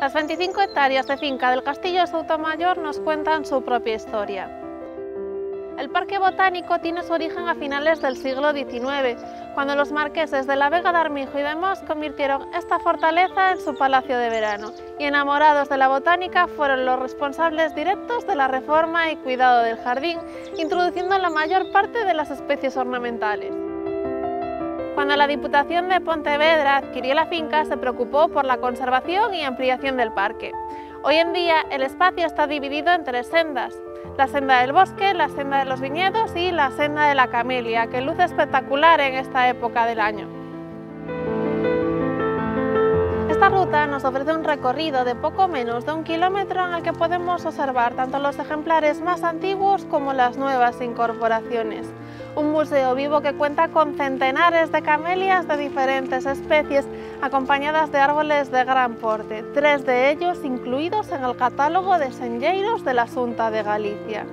Las 25 hectáreas de finca del Castillo de Soutomayor nos cuentan su propia historia. El Parque Botánico tiene su origen a finales del siglo XIX, cuando los marqueses de la Vega de Armijo y de Mos convirtieron esta fortaleza en su palacio de verano, y enamorados de la botánica fueron los responsables directos de la reforma y cuidado del jardín, introduciendo la mayor parte de las especies ornamentales. Cuando la Diputación de Pontevedra adquirió la finca, se preocupó por la conservación y ampliación del parque. Hoy en día el espacio está dividido en tres sendas, la senda del bosque, la senda de los viñedos y la senda de la camelia, que luce espectacular en esta época del año. Esta ruta nos ofrece un recorrido de poco menos de un kilómetro en el que podemos observar tanto los ejemplares más antiguos como las nuevas incorporaciones. Un museo vivo que cuenta con centenares de camelias de diferentes especies acompañadas de árboles de gran porte, tres de ellos incluidos en el catálogo de senlleiros de la Junta de Galicia.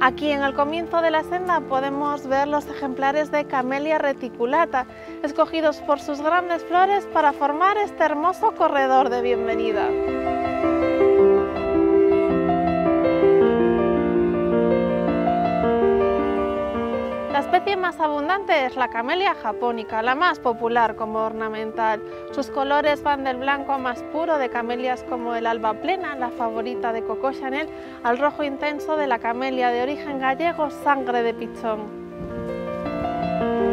Aquí en el comienzo de la senda podemos ver los ejemplares de Camellia reticulata, escogidos por sus grandes flores para formar este hermoso corredor de bienvenida. Especie más abundante es la camelia japónica, la más popular como ornamental. Sus colores van del blanco más puro de camelias como el alba plena, la favorita de Coco Chanel, al rojo intenso de la camelia de origen gallego sangre de pichón.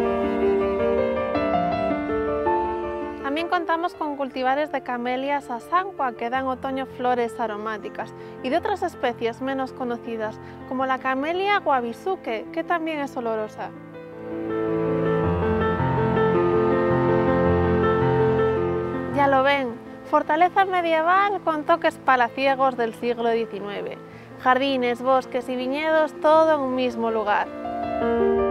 También contamos con cultivares de camelias asanqua que dan otoño flores aromáticas y de otras especies menos conocidas como la camelia guavisuke que también es olorosa. Ya lo ven, fortaleza medieval con toques palaciegos del siglo XIX. Jardines, bosques y viñedos todo en un mismo lugar.